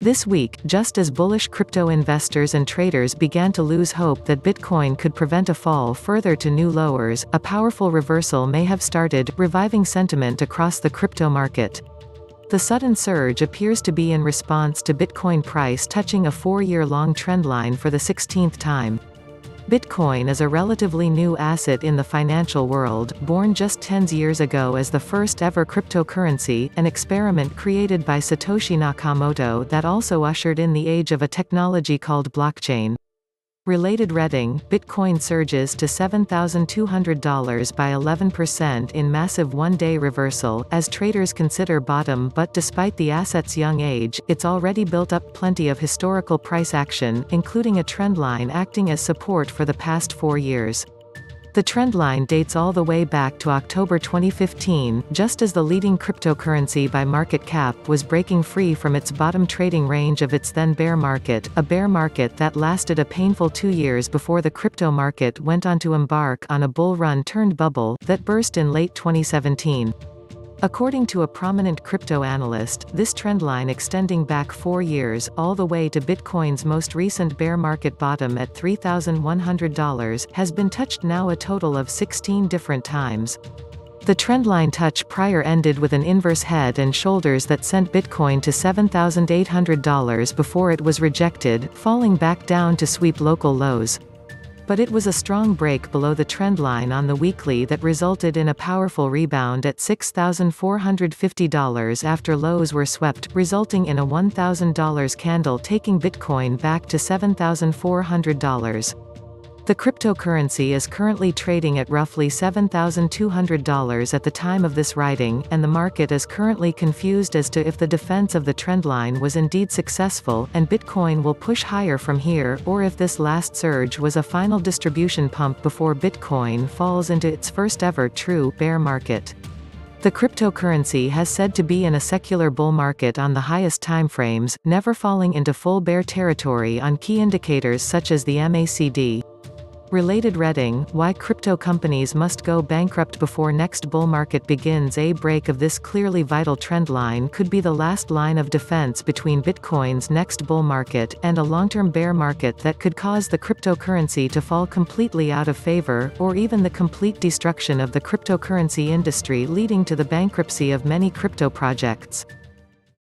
This week, just as bullish crypto investors and traders began to lose hope that Bitcoin could prevent a fall further to new lowers, a powerful reversal may have started, reviving sentiment across the crypto market. The sudden surge appears to be in response to Bitcoin price touching a four-year-long trendline for the 16th time. Bitcoin is a relatively new asset in the financial world, born just tens years ago as the first ever cryptocurrency, an experiment created by Satoshi Nakamoto that also ushered in the age of a technology called blockchain. Related reading, Bitcoin surges to $7,200 by 11% in massive one-day reversal, as traders consider bottom but despite the asset's young age, it's already built up plenty of historical price action, including a trendline acting as support for the past four years. The trendline dates all the way back to October 2015, just as the leading cryptocurrency by market cap was breaking free from its bottom trading range of its then bear market, a bear market that lasted a painful two years before the crypto market went on to embark on a bull run turned bubble, that burst in late 2017. According to a prominent crypto analyst, this trendline extending back four years, all the way to Bitcoin's most recent bear market bottom at $3,100, has been touched now a total of 16 different times. The trendline touch prior ended with an inverse head and shoulders that sent Bitcoin to $7,800 before it was rejected, falling back down to sweep local lows but it was a strong break below the trendline on the weekly that resulted in a powerful rebound at $6,450 after lows were swept, resulting in a $1,000 candle taking Bitcoin back to $7,400. The cryptocurrency is currently trading at roughly $7,200 at the time of this writing, and the market is currently confused as to if the defense of the trendline was indeed successful, and Bitcoin will push higher from here, or if this last surge was a final distribution pump before Bitcoin falls into its first ever true bear market. The cryptocurrency has said to be in a secular bull market on the highest timeframes, never falling into full bear territory on key indicators such as the MACD. Related reading, Why crypto companies must go bankrupt before next bull market begins A break of this clearly vital trend line could be the last line of defense between Bitcoin's next bull market, and a long-term bear market that could cause the cryptocurrency to fall completely out of favor, or even the complete destruction of the cryptocurrency industry leading to the bankruptcy of many crypto projects.